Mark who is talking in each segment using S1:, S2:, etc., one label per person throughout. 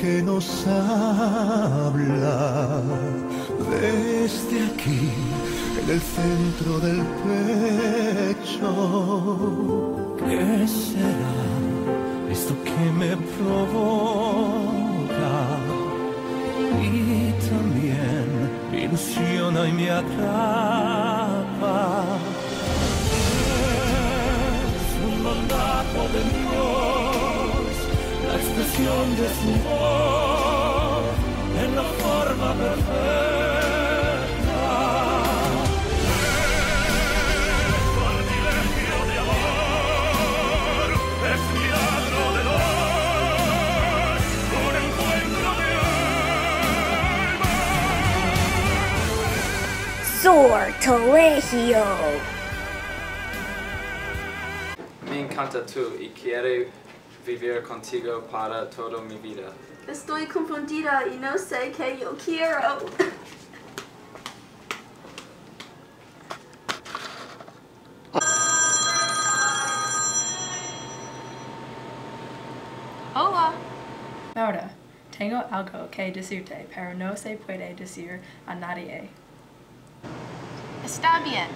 S1: que nos habla desde aquí, en el centro del pecho. ¿Qué será esto que me provoca? Y también ilusiona y me atrapa. Es un mandato de Dios, expresión de su voz en la forma perfecta. Es sortilegio de amor, es milagro de Dios, un encuentro de
S2: Sortilegio.
S3: Me encanta tú y quiero vivir contigo para toda mi vida.
S4: Estoy confundida y no sé qué yo quiero.
S5: Hola. Maura, tengo algo que decirte, pero no se puede decir a nadie.
S6: Está bien.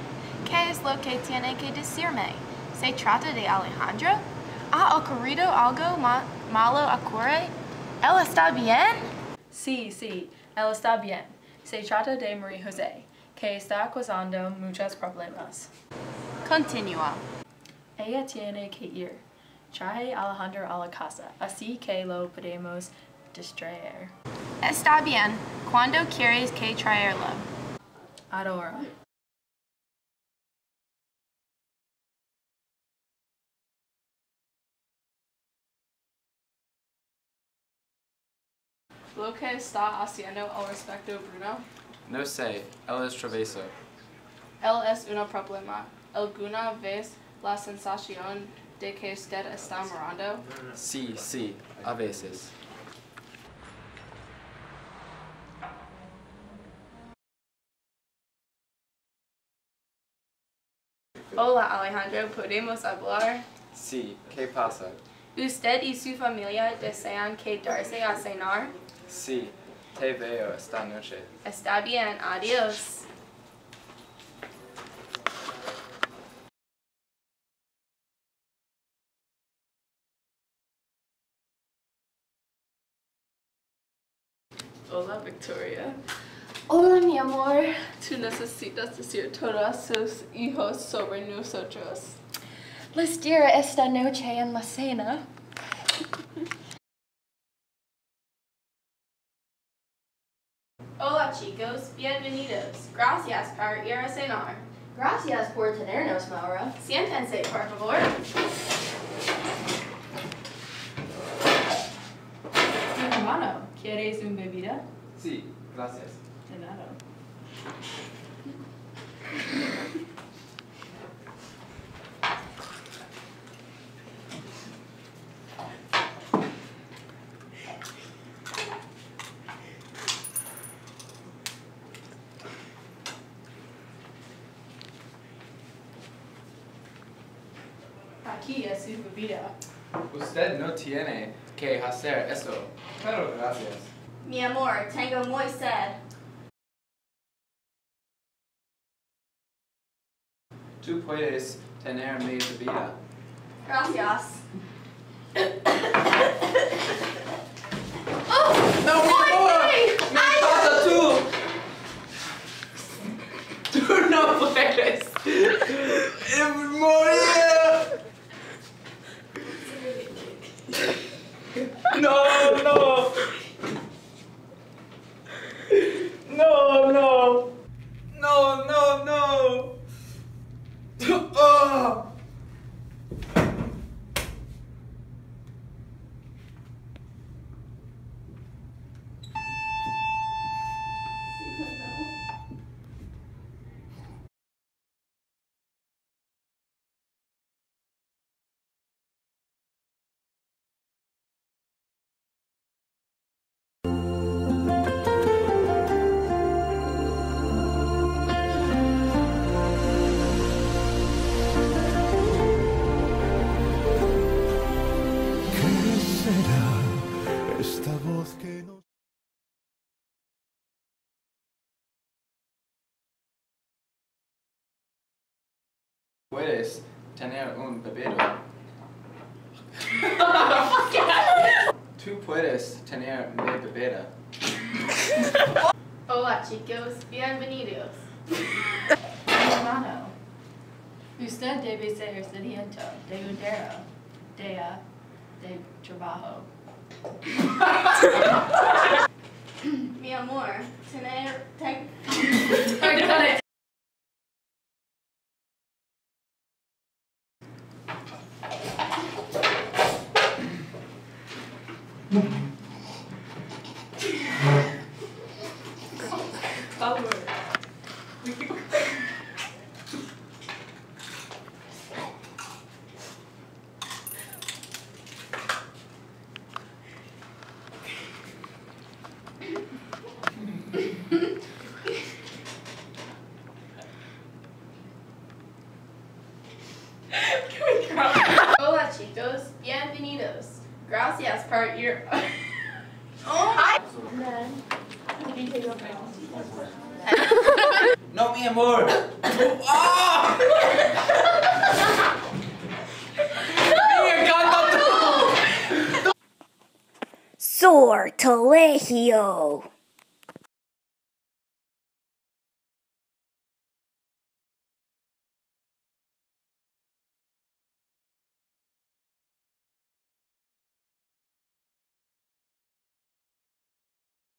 S6: ¿Qué es lo que tiene que decirme? ¿Se trata de Alejandro? ¿Ha ocurrido algo ma- malo a Corey? ¿Él está bien?
S5: Sí, sí, él está bien. Se trata de María José, que está causando muchos problemas.
S6: Continúa.
S5: Ella tiene que ir. Traje a Alejandro a la casa, así que lo podemos distraer.
S6: Está bien. ¿Cuándo quieres que traerlo?
S5: Ahora.
S7: Lo que está haciendo al respecto Bruno,
S3: No sé, él es travieso.
S7: él es un problema. ¿Alguna vez la sensación de que usted está mirando?
S3: Sí, sí, a veces.
S7: Hola Alejandro, ¿podemos hablar?
S3: Sí, ¿qué pasa?
S7: ¿Usted y su familia desean quedarse a cenar?
S3: Sí, te veo esta noche.
S7: Está bien, adiós. Hola Victoria.
S4: Hola, mi amor.
S7: Tú necesitas decir todos sus hijos sobre nosotros.
S4: Les diré esta noche en la cena.
S7: chicos, bienvenidos. Gracias por ir a cenar.
S4: Gracias por tenernos, Maura.
S7: Siéntense, por favor.
S5: Mi hermano, ¿quieres una bebida?
S3: Sí, gracias.
S5: De nada. Aquí es su bebida.
S3: Usted no tiene que hacer eso, pero gracias.
S4: Mi amor, tengo muy sed.
S3: Tú puedes tener mi bebida.
S4: Gracias.
S3: oh!
S1: ¡No,
S3: Puedes tener un bebero. Tú puedes tener mi bebera.
S7: Hola chicos, bienvenidos.
S5: Hermano. Usted debe ser sediento de un dinero, de, uh, de trabajo.
S4: Mi amor, tener, te-
S7: Hola chicos, bienvenidos. Gracias por your. oh.
S3: hi No, mi amor. ¡Ah! ¡Me encanta tú!
S2: Sortilegio.